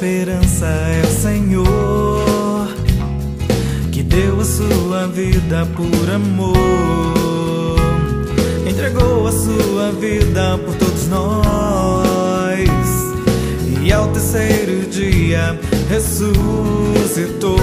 esperança é o Senhor que deu a sua vida por amor, entregou a sua vida por todos nós e ao terceiro dia ressuscitou.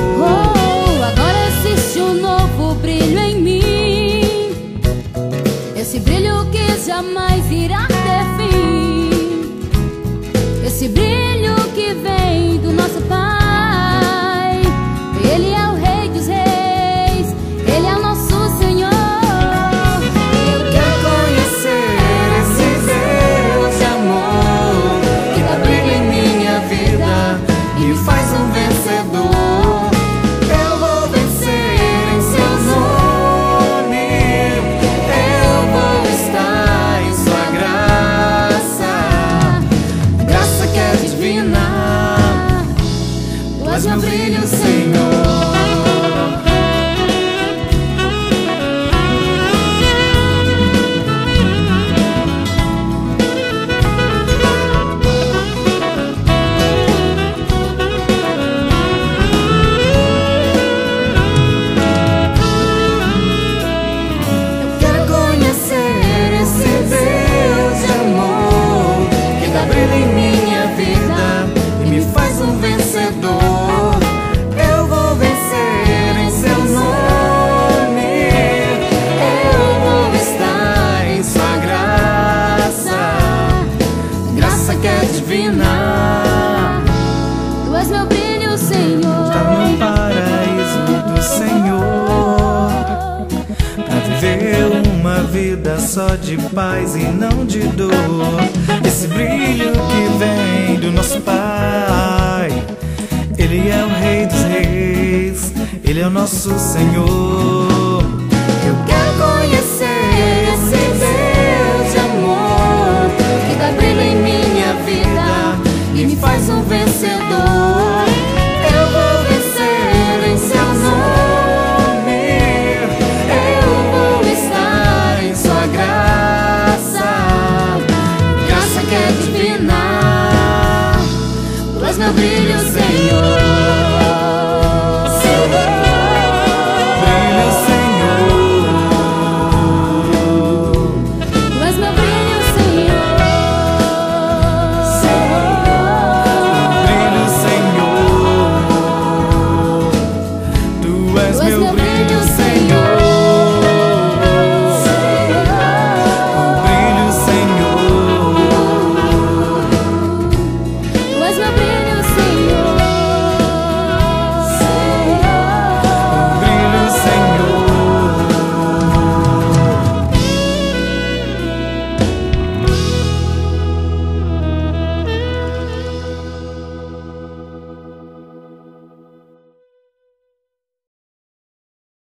quer é divina. Tu és meu brilho, Senhor. Está-me um paraíso do Senhor. Pra viver uma vida só de paz e não de dor. Esse brilho que vem do nosso Pai. Ele é o Rei dos Reis. Ele é o nosso Senhor. Tu és meu brilho, Senhor.